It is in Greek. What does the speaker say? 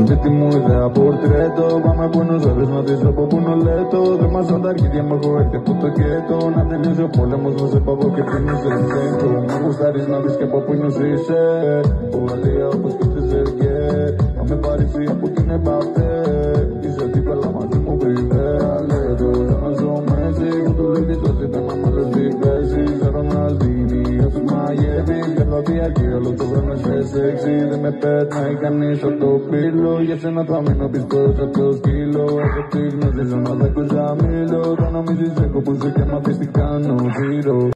Είναι τι μου ιδέα πορτρέτο Πάμε Buenos Aires να δεις από που νολέτο Δεν μας τα αρχίδια μου έχω έρθει από το κέτο. Να τελειώσει ο πόλεμος να σε πάω και πριν σε σέντο Μου γουστάρεις να δεις και από που νιωσείσαι Ουαλία όπως και στη Σεργέ Να με πάρεις από την επαφέ. Είσαι τίποτα μαζί μου μπριδέ Αλέτο να ζω μέση Που του λύνεις το σύνταγμα μαγεύει Και θα διαρκεί όλο το χρόνο σε σεξι. Δεν με πέτναει κανείς από το πύλο. Για σένα θα μείνω πιστός από το σκύλο. Έχω τη γνώση σαν να δεν κουζά μήλο Θα νομίζεις έχω που σου και μ' αφήσεις τι κάνω γύρω